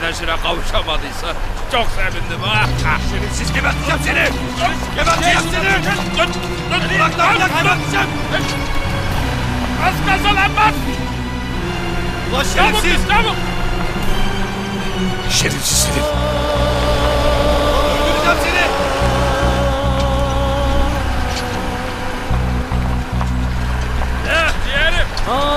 kardeşine kavuşamadıysa çok sevindim ha. Şerefsiz geberteceğim seni. Geberteceğim seni. Dur, dur, bırak, geberteceğim. Az gaza lan bas. Ulan şerefsiz. Çabuk, çabuk. Şerefsiz herif. Öldüreceğim seni. Eh ciğerim. Hevesim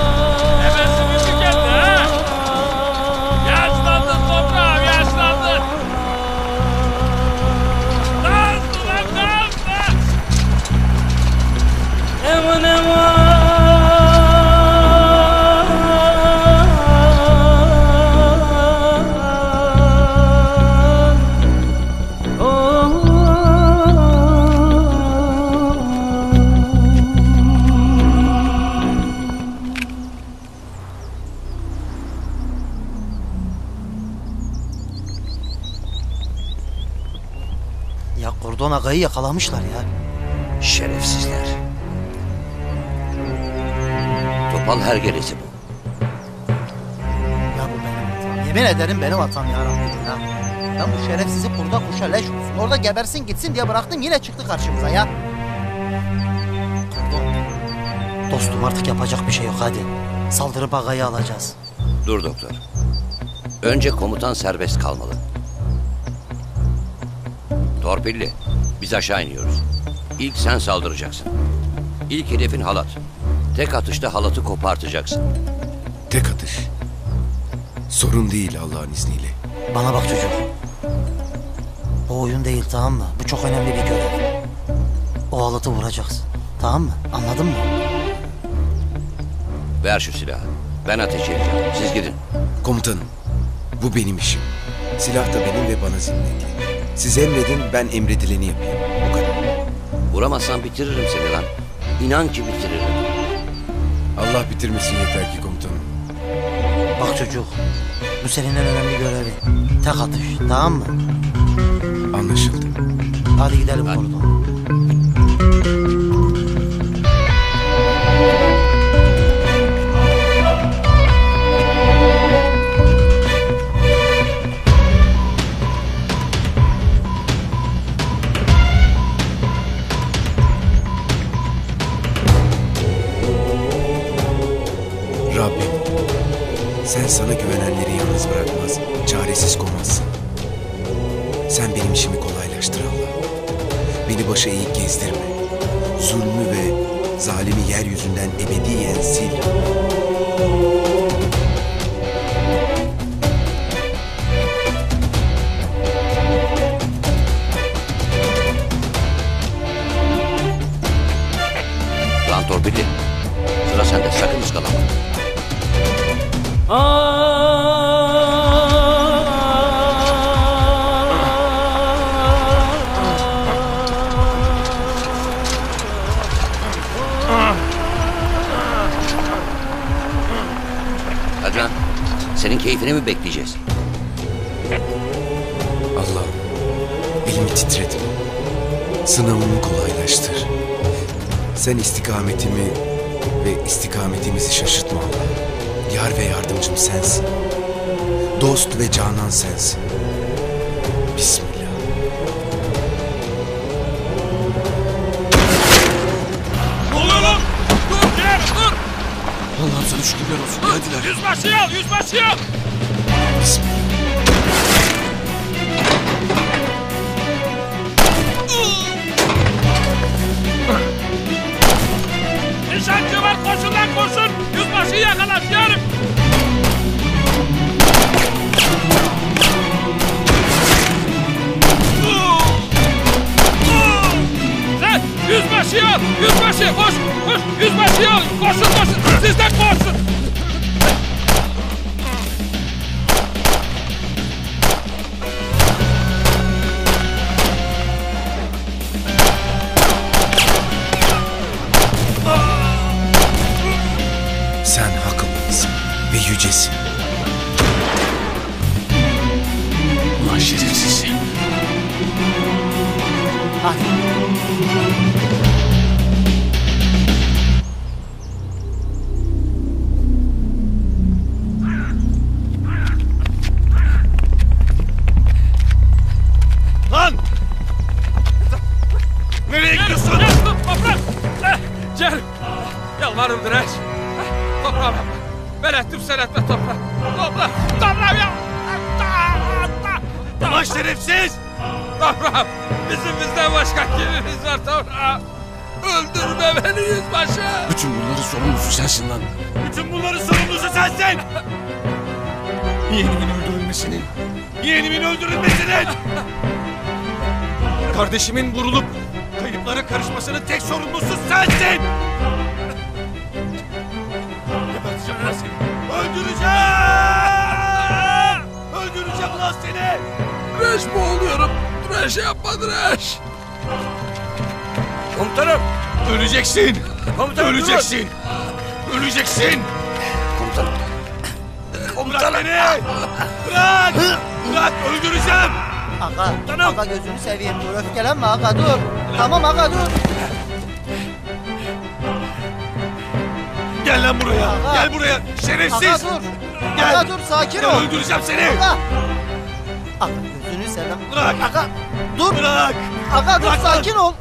Kordon agayı yakalamışlar ya. Şerefsizler. Topal hergelesi bu. Ya bu benim hatam. Yemin ederim benim hatam ya Rabbim ya. Ben bu şerefsizi kurda kuşa leş olsun. Orada gebersin gitsin diye bıraktım yine çıktı karşımıza ya. Dostum artık yapacak bir şey yok hadi. Saldırıp agayı alacağız. Dur doktor. Önce komutan serbest kalmalı. Torpilli, biz aşağı iniyoruz. İlk sen saldıracaksın. İlk hedefin halat. Tek atışta halatı kopartacaksın. Tek atış. Sorun değil Allah'ın izniyle. Bana bak çocuk. O oyun değil tamam mı? Bu çok önemli bir görev. O halatı vuracaksın. Tamam mı? Anladın mı? Ver şu silahı. Ben ateş edeceğim. Siz gidin. Komutanım, bu benim işim. Silah da benim ve bana zimmetli. Siz emredin, ben emredileni yapayım. Bu kadar. Vuramazsan bitiririm seni lan. İnan ki bitiririm. Allah bitirmesin yeter ki komutanım. Bak çocuk. Bu senin en önemli görevin. Tek atış. Tamam mı? Anlaşıldı. Hadi gidelim kordon. Rabbim, Sen benim işimi kolaylaştır Allah. Beni başa eğik gezdirme. Zulmü ve zalimi yeryüzünden ebediyen sil. Lan torpilli. Sıra sende. Sakın ıskalama. Hadi keyfini mi bekleyeceğiz? Allah'ım, elimi titretme. Sınavımı kolaylaştır. Sen istikametimi ve istikametimizi şaşırtma Allah. Yar ve yardımcım sensin. Dost ve canan sensin. Bismillah. Sana şükürler olsun. Geldiler. Yüzbaşıyı al yüzbaşıyı al. Nişancı var koşun lan koşun. Yüzbaşıyı yakala ciğerim. Sen yüzbaşıyı al. Yüzbaşı koş koş. Yüzbaşıyı al. Koşun koşun. Siz de koşun. Sen akıllısın ve yücesin. Ulan şerefsiz. Hadi. Sen etme toprağım. Toprağım. Toprağım ya. Ulan şerefsiz! Toprağım. Bizim bizden başka kimimiz var toprağım. Öldürme beni yüzbaşı. Bütün bunların sorumlusu sensin lan. Bütün bunların sorumlusu sensin. Yeğenimin öldürülmesinin, Yeğenimin öldürülmesinin. kardeşimin vurulup Kayıplara karışmasının tek sorumlusu sensin. Geberteceğim lan seni. Öldüreceğim. Öldüreceğim lan seni. Reş boğuluyorum. Reş yapma Reş. Komutanım. Öleceksin. Komutanım durun. Öleceksin. Öleceksin. Komutanım. Bırak beni. Bırak. Bırak öldüreceğim. Aga, aga gözünü seveyim dur öfkelenme aga dur. Tamam aga dur. Gel lan buraya. Aga. Gel buraya. Şerefsiz. Aga dur. Gel. Aga dur sakin Gel ol. öldüreceğim seni. Aga. Aga gözünü seveyim. Bırak. Aga dur. Bırak. Aga dur Bırak lan. sakin ol.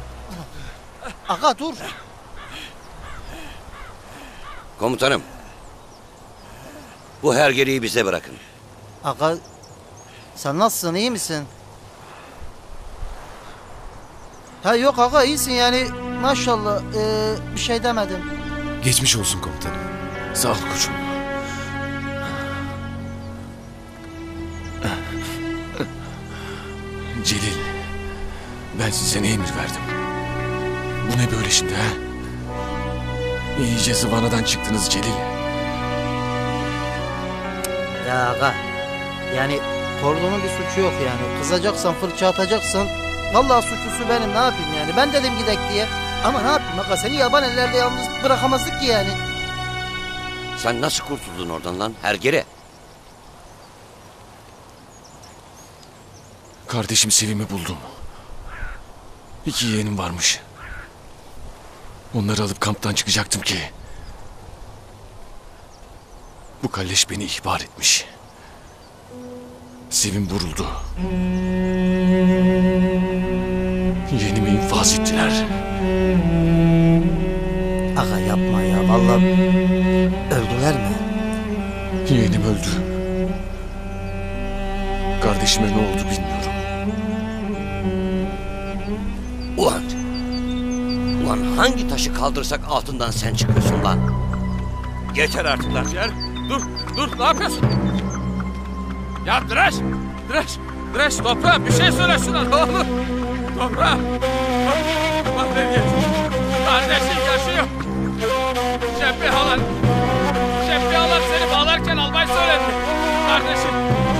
Aga dur. Komutanım. Bu hergeleyi bize bırakın. Aga sen nasılsın iyi misin? Ha yok aga iyisin yani maşallah ee, bir şey demedim. Geçmiş olsun komutanım. Sağ ol koçum. Celil, ben size ne emir verdim? Bu ne böyle şimdi ha? İyice zıvanadan çıktınız Celil. Ya aga yani Kordon'un bir suçu yok yani. Kızacaksan fırça atacaksan vallahi suçlusu benim ne yapayım yani. Ben dedim gidek diye. Ama ne yapayım aga seni yaban ellerde yalnız bırakamazdık ki yani. Sen nasıl kurtuldun oradan lan hergele? Kardeşim Sevim'i buldum. İki yeğenim varmış. Onları alıp kamptan çıkacaktım ki. Bu kalleş beni ihbar etmiş. Sevim vuruldu. Yeğenimi infaz ettiler. Aga yapma ya vallahi öldüler mi? Yeğenim öldü. Kardeşime ne oldu bilmiyorum. Ulan. Ulan hangi taşı kaldırsak altından sen çıkıyorsun lan? Yeter artık lan. Gel. Dur. Dur. Ne yapıyorsun? Ya Direş. Direş. Direş toprağım bir şey söyle şuna ne olur. Toprağım. Ne diyor. Kardeşin yaşıyor. Şempi halan. Şempi halan seni bağlarken almayı söyledi. Kardeşim.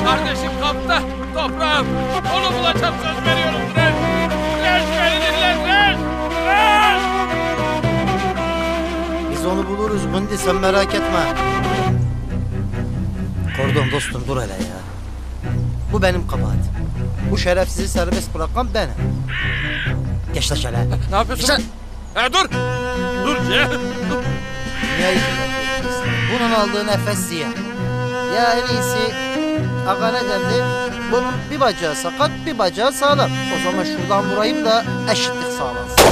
Kardeşim kampta. Toprağım. Onu bulacağım söz veriyorum Direş. Direş beni. Biz onu buluruz Mundi sen merak etme. Kordon dostum dur hele ya. Bu benim kabahatim. Bu şerefsizi serbest bırakan benim. Geç şöyle. Ne yapıyorsun? Sen... Ha, dur. Dur ya. Kirletiyorsun. Bunun aldığı nefes ziyan. Ya en iyisi Aga ne derdi? Bunun bir bacağı sakat bir bacağı sağlam. O zaman şuradan vurayım da eşitlik sağlansın.